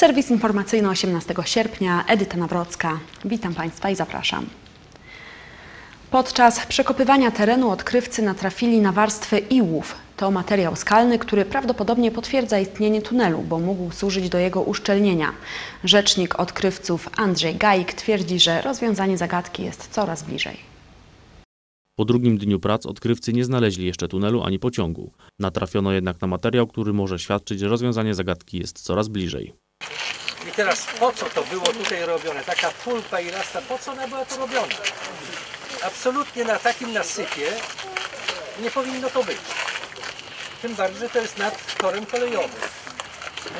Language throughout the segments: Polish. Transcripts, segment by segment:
Serwis informacyjny 18 sierpnia, Edyta Nawrocka. Witam Państwa i zapraszam. Podczas przekopywania terenu odkrywcy natrafili na warstwę iłów. To materiał skalny, który prawdopodobnie potwierdza istnienie tunelu, bo mógł służyć do jego uszczelnienia. Rzecznik odkrywców Andrzej Gajik twierdzi, że rozwiązanie zagadki jest coraz bliżej. Po drugim dniu prac odkrywcy nie znaleźli jeszcze tunelu ani pociągu. Natrafiono jednak na materiał, który może świadczyć, że rozwiązanie zagadki jest coraz bliżej. I teraz po co to było tutaj robione? Taka pulpa i rasta, po co ona była to robiona? Absolutnie na takim nasypie nie powinno to być. Tym bardziej, że to jest nad torem kolejowym.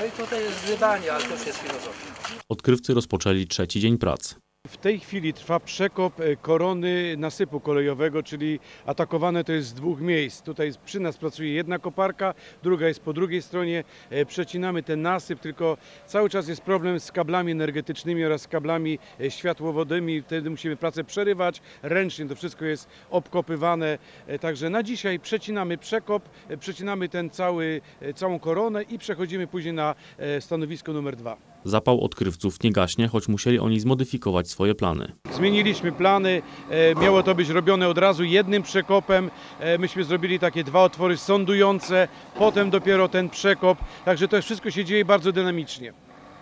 No i tutaj jest gdybanie, ale to już jest filozofia. Odkrywcy rozpoczęli trzeci dzień prac. W tej chwili trwa przekop e, korony nasypu kolejowego, czyli atakowane to jest z dwóch miejsc. Tutaj przy nas pracuje jedna koparka, druga jest po drugiej stronie. E, Przecinamy ten nasyp, tylko cały czas jest problem z kablami energetycznymi oraz kablami e, światłowodymi. Wtedy musimy pracę przerywać ręcznie, to wszystko jest obkopywane. Także na dzisiaj przecinamy przekop, przecinamy ten cały, całą koronę i przechodzimy później na stanowisko numer dwa. Zapał odkrywców nie gaśnie, choć musieli oni zmodyfikować swoje plany. Zmieniliśmy plany, e, miało to być robione od razu jednym przekopem. E, Myśmy zrobili takie dwa otwory sądujące, potem dopiero ten przekop. Także to wszystko się dzieje bardzo dynamicznie.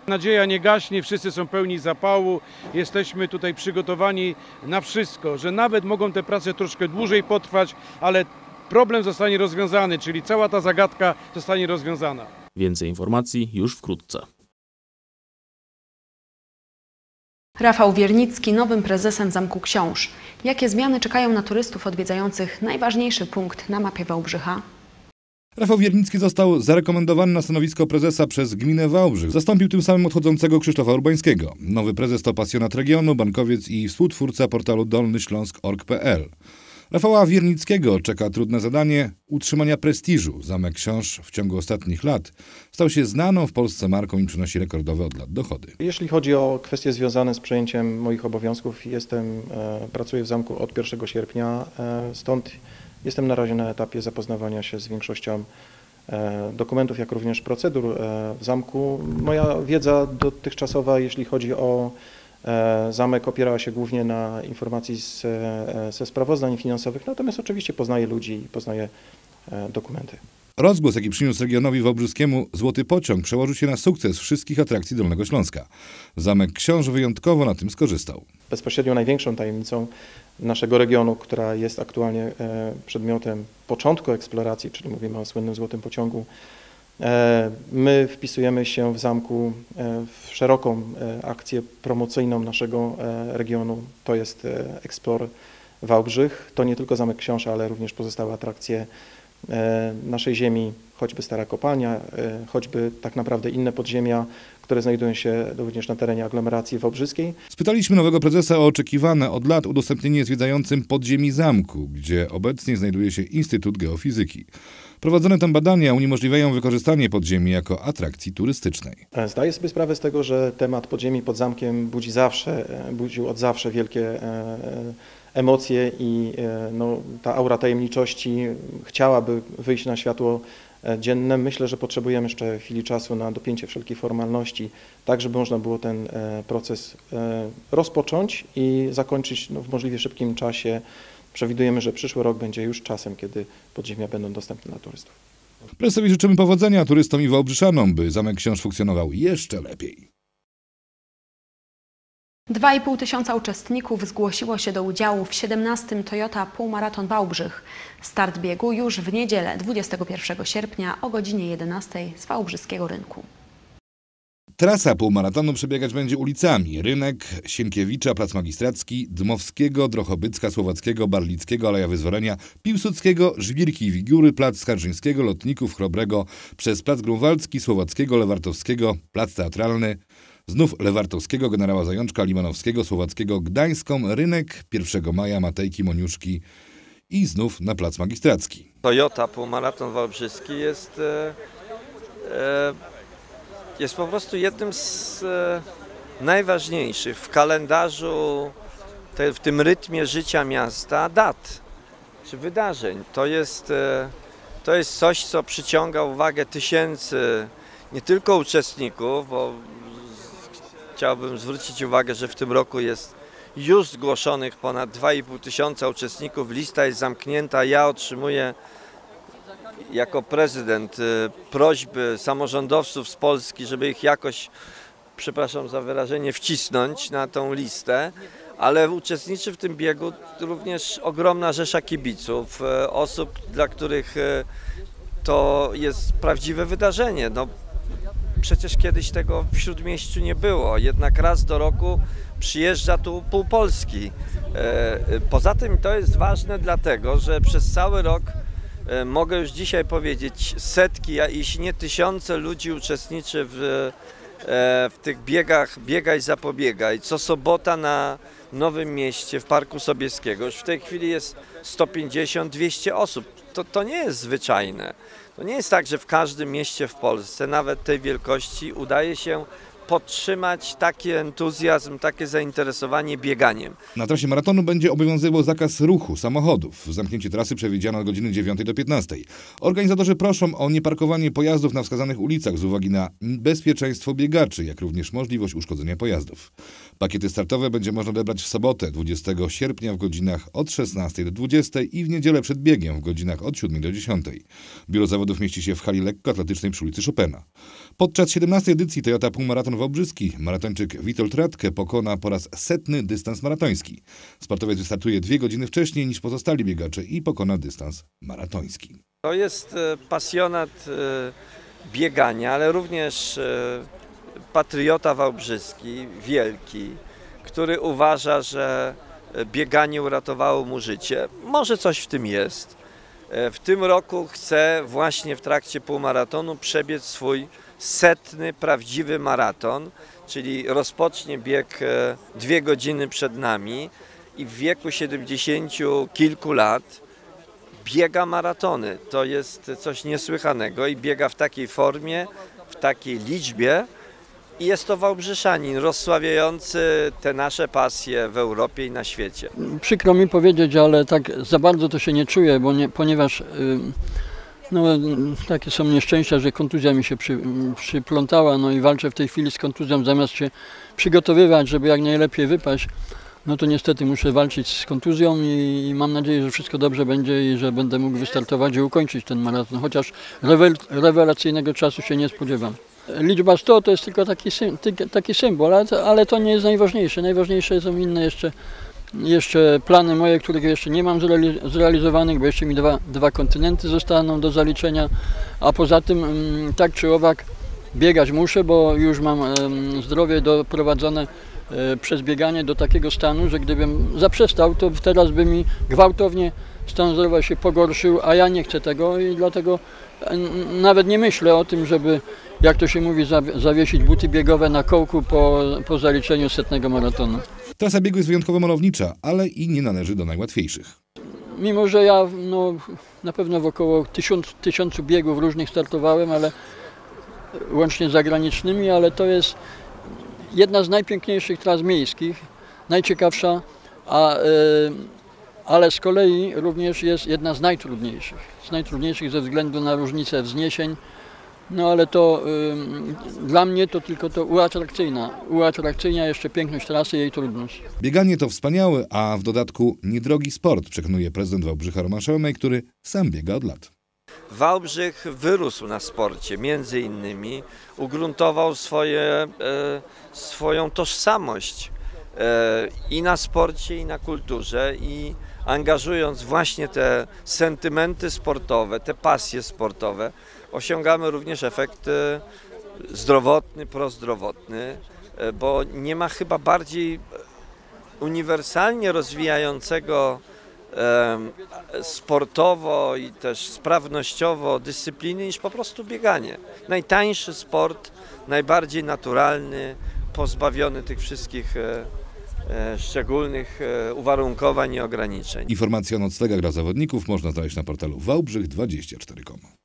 Nadzieja nie gaśnie, wszyscy są pełni zapału. Jesteśmy tutaj przygotowani na wszystko, że nawet mogą te prace troszkę dłużej potrwać, ale problem zostanie rozwiązany, czyli cała ta zagadka zostanie rozwiązana. Więcej informacji już wkrótce. Rafał Wiernicki nowym prezesem Zamku Książ. Jakie zmiany czekają na turystów odwiedzających najważniejszy punkt na mapie Wałbrzycha? Rafał Wiernicki został zarekomendowany na stanowisko prezesa przez gminę Wałbrzych. Zastąpił tym samym odchodzącego Krzysztofa Urbańskiego. Nowy prezes to pasjonat regionu, bankowiec i współtwórca portalu dolnyśląsk.org.pl. Rafała Wiernickiego czeka trudne zadanie utrzymania prestiżu. Zamek Książ w ciągu ostatnich lat stał się znaną w Polsce marką i przynosi rekordowe od lat dochody. Jeśli chodzi o kwestie związane z przejęciem moich obowiązków, jestem, e, pracuję w zamku od 1 sierpnia, e, stąd jestem na razie na etapie zapoznawania się z większością e, dokumentów, jak również procedur w zamku. Moja wiedza dotychczasowa, jeśli chodzi o zamek, opierała się głównie na informacji z, e, ze sprawozdań finansowych, natomiast oczywiście poznaję ludzi i poznaję e, dokumenty. Rozgłos, jaki przyniósł regionowi wałbrzyskiemu Złoty Pociąg, przełożył się na sukces wszystkich atrakcji Dolnego Śląska. Zamek Książ wyjątkowo na tym skorzystał. bezpośrednio największą tajemnicą naszego regionu, która jest aktualnie e, przedmiotem początku eksploracji, czyli mówimy o słynnym Złotym Pociągu. E, My wpisujemy się w zamku e, w szeroką e, akcję promocyjną naszego regionu. To jest Explore Wałbrzych. To nie tylko Zamek Książa, ale również pozostałe atrakcje naszej ziemi, choćby Stara Kopalnia, e, choćby tak naprawdę inne podziemia, które znajdują się również na terenie aglomeracji wałbrzyskiej. Spytaliśmy nowego prezesa o oczekiwane od lat udostępnienie zwiedzającym podziemi zamku, gdzie obecnie znajduje się Instytut Geofizyki. Prowadzone tam badania uniemożliwiają wykorzystanie podziemi jako atrakcji turystycznej. E, Zdaję sobie sprawę z tego, że temat podziemi pod zamkiem budzi zawsze, e, budził od zawsze wielkie e, e, emocje i e, no, ta aura tajemniczości chciałaby wyjść na światło e, dzienne. Myślę, że potrzebujemy jeszcze chwili czasu na dopięcie wszelkich formalności, tak żeby można było ten e, proces rozpocząć i zakończyć no, w możliwie szybkim czasie. Przewidujemy, że przyszły rok będzie już czasem, kiedy podziemia będą dostępne dla turystów. Prezesowi życzymy powodzenia turystom i wałbrzyszanom, by Zamek Książ funkcjonował jeszcze lepiej. 2,5 tysiąca uczestników zgłosiło się do udziału w 17. Toyota Półmaraton Wałbrzych. Start biegu już w niedzielę 21 sierpnia o godzinie 11 z Wałbrzyskiego Rynku. Trasa półmaratonu przebiegać będzie ulicami Rynek, Sienkiewicza, Plac Magistracki, Dmowskiego, Drochobycka, Słowackiego, Barlickiego, Aleja Wyzwolenia, Piłsudskiego, Żwirki i Wigury, Plac Skarżyńskiego, Lotników, Chrobrego, przez Plac Grunwaldzki, Słowackiego, Lewartowskiego, Plac Teatralny, znów Lewartowskiego, Generała Zajączka, Limanowskiego, Słowackiego, Gdańską, Rynek, 1 maja, Matejki, Moniuszki i znów na Plac Magistracki. Toyota Półmaraton Wałbrzyski jest, e, e, jest po prostu jednym z e, najważniejszych w kalendarzu, w tym rytmie życia miasta dat czy wydarzeń. To jest, to jest coś, co przyciąga uwagę tysięcy nie tylko uczestników, bo chciałbym zwrócić uwagę, że w tym roku jest już zgłoszonych ponad 2,5 tysiąca uczestników. Lista jest zamknięta. Ja otrzymuję jako prezydent y, prośby samorządowców z Polski, żeby ich jakoś, przepraszam za wyrażenie, wcisnąć na tą listę. Ale uczestniczy w tym biegu również ogromna rzesza kibiców, y, osób, dla których y, to jest prawdziwe wydarzenie. No, przecież kiedyś tego w Śródmieściu nie było. Jednak raz do roku przyjeżdża tu pół Polski. E, Poza tym to jest ważne dlatego, że przez cały rok e, mogę już dzisiaj powiedzieć setki, a jeśli nie tysiące ludzi uczestniczy w, e, w tych biegach Biegaj Zapobiegaj. Co sobota na Nowym Mieście w Parku Sobieskiego. Już w tej chwili jest 150-200 osób. To, to nie jest zwyczajne. To nie jest tak, że w każdym mieście w Polsce, nawet tej wielkości, udaje się podtrzymać taki entuzjazm, takie zainteresowanie bieganiem. Na trasie maratonu będzie obowiązywał zakaz ruchu samochodów. Zamknięcie trasy przewidziano od godziny 9 do 15. Organizatorzy proszą o nieparkowanie pojazdów na wskazanych ulicach z uwagi na bezpieczeństwo biegaczy, jak również możliwość uszkodzenia pojazdów. Pakiety startowe będzie można odebrać w sobotę 20 sierpnia w godzinach od 16 do 20 i w niedzielę przed biegiem w godzinach od 7 do 10. Biuro zawodów mieści się w hali lekkoatletycznej przy ulicy Chopina. Podczas 17 edycji Toyota Półmaraton Wałbrzyski maratończyk Witold Radke pokona po raz setny dystans maratoński. Sportowiec wystartuje dwie godziny wcześniej niż pozostali biegacze i pokona dystans maratoński. To jest e, pasjonat e, biegania, ale również e, patriota wałbrzyski, wielki, który uważa, że bieganie uratowało mu życie. Może coś w tym jest. W tym roku chce właśnie w trakcie półmaratonu przebiec swój setny, prawdziwy maraton, czyli rozpocznie bieg e, dwie godziny przed nami i w wieku 70 kilku lat biega maratony. To jest coś niesłychanego i biega w takiej formie, w takiej liczbie. I jest to Wałbrzyszanin rozsławiający te nasze pasje w Europie i na świecie. Przykro mi powiedzieć, ale tak za bardzo to się nie czuję, bo nie, ponieważ no, takie są nieszczęścia, że kontuzja mi się przy, przyplątała, no i walczę w tej chwili z kontuzją, zamiast się przygotowywać, żeby jak najlepiej wypaść, no to niestety muszę walczyć z kontuzją i, i mam nadzieję, że wszystko dobrze będzie i że będę mógł wystartować i ukończyć ten maraton, chociaż rewel, rewelacyjnego czasu się nie spodziewam. Liczba 100 to jest tylko taki, taki symbol, ale to, ale to nie jest najważniejsze. Najważniejsze są inne jeszcze jeszcze plany moje, których jeszcze nie mam zrealizowanych, bo jeszcze mi dwa, dwa kontynenty zostaną do zaliczenia, a poza tym mm, tak czy owak biegać muszę, bo już mam zdrowie doprowadzone e, przez bieganie do takiego stanu, że gdybym zaprzestał, to teraz by mi gwałtownie stan zdrowia się pogorszył, a ja nie chcę tego i dlatego nawet nie myślę o tym, żeby, jak to się mówi, zawiesić buty biegowe na kołku po, po zaliczeniu setnego maratonu. Trasa biegu jest wyjątkowo malownicza, ale i nie należy do najłatwiejszych. Mimo, że ja no, na pewno w około tysiąc, tysiącu biegów różnych startowałem, ale łącznie zagranicznymi, ale to jest jedna z najpiękniejszych tras miejskich, najciekawsza, a, y, ale z kolei również jest jedna z najtrudniejszych. Z najtrudniejszych ze względu na różnicę wzniesień, no ale to y, dla mnie to tylko to uatrakcyjna, uatrakcyjnia jeszcze piękność trasy i jej trudność. Bieganie to wspaniały, a w dodatku niedrogi sport, przekonuje prezydent Wałbrzycha Roman który sam biega od lat. Wałbrzych wyrósł na sporcie, między innymi ugruntował swoje, e, swoją tożsamość e, i na sporcie, i na kulturze i angażując właśnie te sentymenty sportowe, te pasje sportowe, osiągamy również efekt e, zdrowotny, prozdrowotny, e, bo nie ma chyba bardziej uniwersalnie rozwijającego sportowo i też sprawnościowo dyscypliny niż po prostu bieganie. Najtańszy sport, najbardziej naturalny, pozbawiony tych wszystkich e, szczególnych uwarunkowań i ograniczeń. Informacje o noclegach dla zawodników można znaleźć na portalu wałbrzych24.com.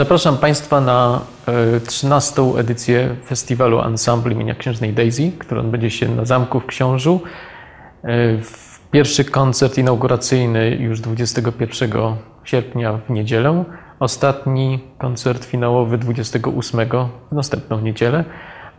Zapraszam Państwa na e, 13. edycję festiwalu Ensemble imienia Księżnej Daisy, który odbędzie się na Zamku w Książu. E, Pierwszy koncert inauguracyjny już 21 sierpnia w niedzielę. Ostatni koncert finałowy 28 w następną niedzielę.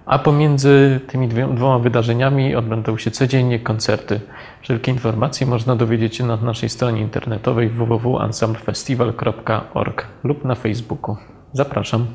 A pomiędzy tymi dwoma wydarzeniami odbędą się codziennie koncerty. Wszelkie informacje można dowiedzieć się na naszej stronie internetowej www.ensemblefestival.org lub na Facebooku. Zapraszam.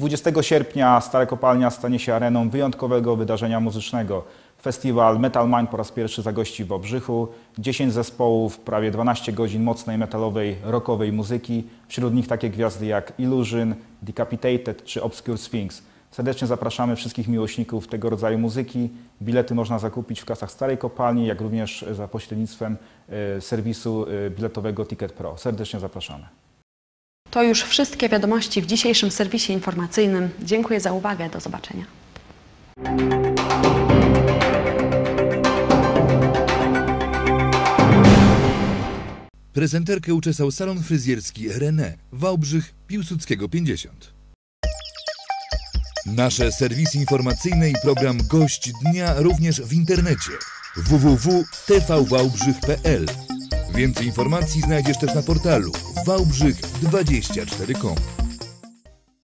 20 sierpnia Stara Kopalnia stanie się areną wyjątkowego wydarzenia muzycznego. Festiwal Metal Mind po raz pierwszy zagości w Obrzychu. 10 zespołów, prawie 12 godzin mocnej metalowej, rockowej muzyki. Wśród nich takie gwiazdy jak Illusion, Decapitated czy Obscure Sphinx. Serdecznie zapraszamy wszystkich miłośników tego rodzaju muzyki. Bilety można zakupić w kasach Starej Kopalni, jak również za pośrednictwem e, serwisu e, biletowego Ticket Pro. Serdecznie zapraszamy. To już wszystkie wiadomości w dzisiejszym serwisie informacyjnym. Dziękuję za uwagę. Do zobaczenia. Prezenterkę uczesał salon fryzjerski René, Wałbrzych, Piłsudskiego 50. Nasze serwisy informacyjne i program Gość Dnia również w internecie. www.tvwałbrzych.pl Więcej informacji znajdziesz też na portalu wałbrzych24.com